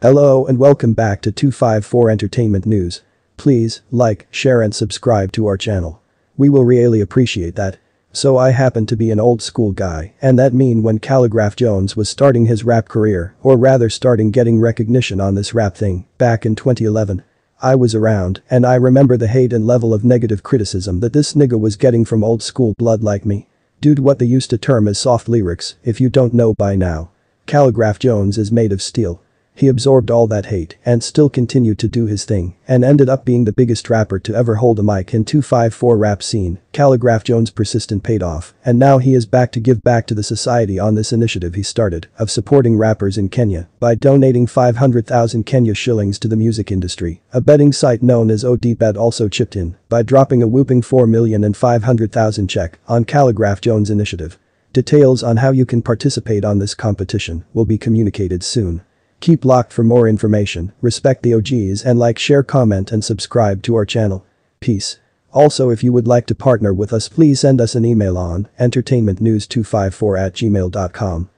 Hello and welcome back to 254 Entertainment News. Please, like, share and subscribe to our channel. We will really appreciate that. So I happen to be an old school guy and that mean when Khaligraph Jones was starting his rap career or rather starting getting recognition on this rap thing back in 2011. I was around and I remember the hate and level of negative criticism that this nigga was getting from old school blood like me. Dude what they used to term as soft lyrics if you don't know by now. Khaligraph Jones is made of steel. He absorbed all that hate and still continued to do his thing and ended up being the biggest rapper to ever hold a mic in 254 rap scene. Khaligraph Jones' persistent paid off and now he is back to give back to the society on this initiative he started of supporting rappers in Kenya by donating 500,000 Kenya shillings to the music industry. A betting site known as OdiBet also chipped in by dropping a whooping 4,500,000 check on Khaligraph Jones' initiative. Details on how you can participate on this competition will be communicated soon. Keep locked for more information, respect the OGs and like share comment and subscribe to our channel. Peace. Also if you would like to partner with us please send us an email on entertainmentnews254 at gmail.com.